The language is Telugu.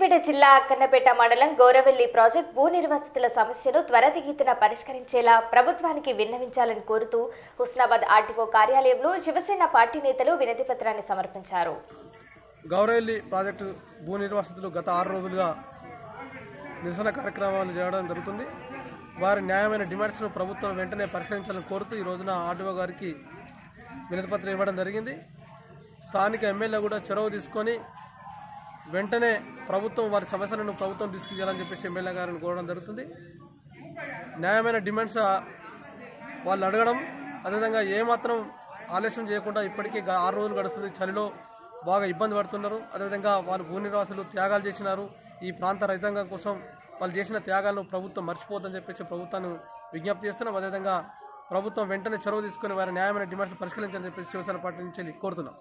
సిద్దిపేట జిల్లా అక్కన్నపేట మండలం గోరవెల్లి ప్రాజెక్ట్ భూ నిర్వాసితుల సమస్యను త్వరితగతిన పరిష్కరించేలా ప్రభుత్వానికి విన్నవించాలని కోరుతూ హుస్నాబాద్ ఆర్టీఓ కార్యాలయంలో శివసేన పార్టీ నేతలు వినతి పత్రాన్ని సమర్పించారు. గౌరవెల్లి ప్రాజెక్టు భూ నిర్వాసితులు గత ఆరు రోజులుగా నిరసన కార్యక్రమాలు చేయడం జరుగుతుంది. వారి న్యాయమైన డిమాండ్స్ను ప్రభుత్వం వెంటనే పరిష్కరించాలని కోరుతూ ఈ రోజున ఆర్టీఓ గారికి వినతిపత్రం ఇవ్వడం జరిగింది. స్థానిక ఎమ్మెల్యే కూడా చొరవ తీసుకొని వెంటనే ప్రభుత్వం వారి సమస్యలను ప్రభుత్వం తీసుకెళ్ళాలని చెప్పేసి ఎమ్మెల్యే గారిని కోరడం జరుగుతుంది. న్యాయమైన డిమాండ్స్ వాళ్ళు అడగడం అదేవిధంగా ఏమాత్రం ఆలస్యం చేయకుండా ఇప్పటికీ ఆరు రోజులు గడుస్తుంది. చలిలో బాగా ఇబ్బంది పడుతున్నారు. అదేవిధంగా వారు భూ నివాసులు త్యాగాలు చేసినారు. ఈ ప్రాంత రైతాంగం కోసం వాళ్ళు చేసిన త్యాగాలను ప్రభుత్వం మర్చిపోద్దని చెప్పేసి ప్రభుత్వాన్ని విజ్ఞప్తి చేస్తున్నాం. అదేవిధంగా ప్రభుత్వం వెంటనే చొరవ తీసుకొని వారి న్యాయమైన డిమాండ్స్ పరిష్కరించాలని చెప్పేసి శివసేన పార్టీ నుంచి కోరుతున్నాం.